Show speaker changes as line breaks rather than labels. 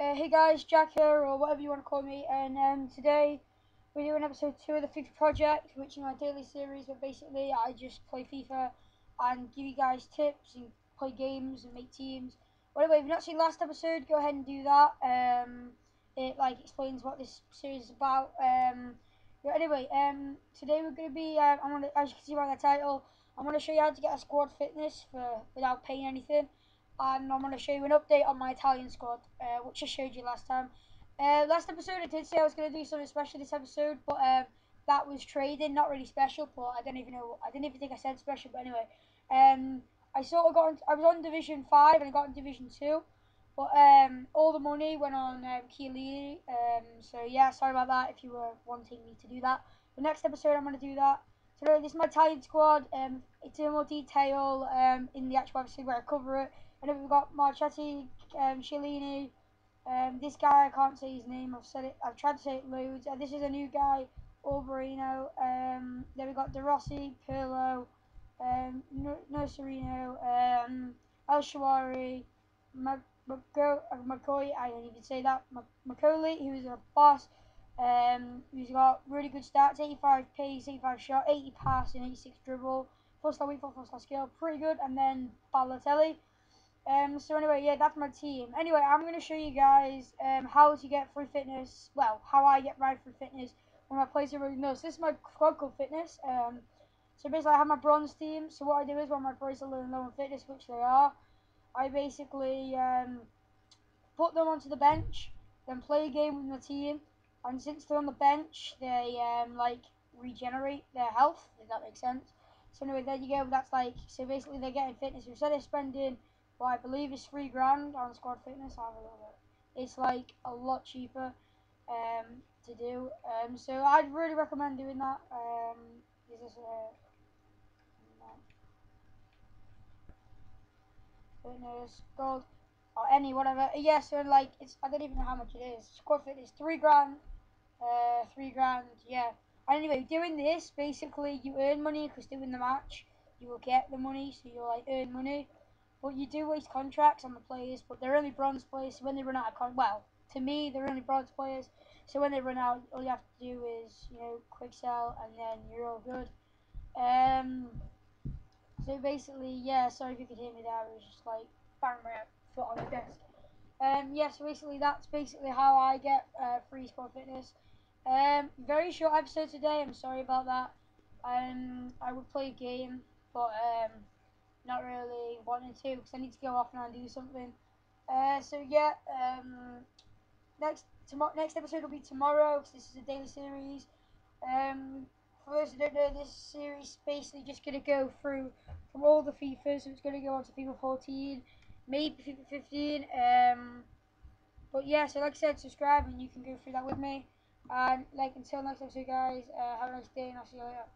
Uh, hey guys, Jack here, or whatever you want to call me, and um, today we're doing episode 2 of the FIFA Project, which is my daily series where basically I just play FIFA and give you guys tips and play games and make teams. Anyway, if you've not seen last episode, go ahead and do that. Um, it like explains what this series is about. Um, but anyway, um, today we're going to be, uh, I'm gonna, as you can see by the title, I'm going to show you how to get a squad fitness for without paying anything and I'm going to show you an update on my Italian squad, uh, which I showed you last time. Uh, last episode I did say I was going to do something special this episode, but um, that was trading, not really special, but I don't even know, I didn't even think I said special, but anyway. Um, I sort of got, I was on Division 5 and I got in Division 2, but um, all the money went on um, Chiellini, um, so yeah, sorry about that if you were wanting me to do that. The next episode I'm going to do that. So this is my Italian squad, um, it's in more detail um, in the actual episode where I cover it. And then we've got Marchetti, um, Chiellini. Um, this guy, I can't say his name. I've said it. I've tried to say it loads. Uh, this is a new guy, Alberino. Um, then we've got De Rossi, Pirlo, um, Nocerino, um, El Shaarawy, McCoy. I didn't even say that. Macaulay, who's a boss. Um, he's got really good stats: 85 pace, 85 shot, 80 pass, and 86 dribble. First weak foot, first star skill, pretty good. And then Balotelli. Um, so anyway, yeah, that's my team. Anyway, I'm going to show you guys um, how to get free fitness, well, how I get right free fitness when my players are really no. So this is my squad called fitness. Um, so basically I have my bronze team. So what I do is when my players are low on fitness, which they are, I basically um, put them onto the bench, then play a game with my team. And since they're on the bench, they um, like regenerate their health, if that makes sense. So anyway, there you go. That's like, so basically they're getting fitness. Instead of spending what I believe is three grand on Squad Fitness. I have a look. It's like a lot cheaper um, to do. Um, so I'd really recommend doing that. Um, this is a fitness gold any whatever. Yeah, so like it's I don't even know how much it is. Squad is three grand. Uh, three grand. Yeah. anyway, doing this basically you earn money because doing the match you will get the money, so you'll like earn money. But you do waste contracts on the players, but they're only bronze players. So when they run out of con, well, to me, they're only bronze players. So when they run out, all you have to do is, you know, quick sell, and then you're all good. Um. So basically, yeah. Sorry if you could hear me there. It was just like bang my foot on the desk. Um. Yeah. So basically, that's basically how I get uh, free sport fitness. Um. Very short episode today. I'm sorry about that. Um. I would play a game, but um not really wanting to because I need to go off and do something. Uh, so yeah, um, next tomorrow next episode will be tomorrow because this is a daily series. Um, for those who don't know, this series basically just gonna go through from all the FIFA. So it's gonna go on to FIFA 14, maybe 15. Um, but yeah, so like I said, subscribe and you can go through that with me. And like until next episode, guys, uh, have a nice day and I'll see you later.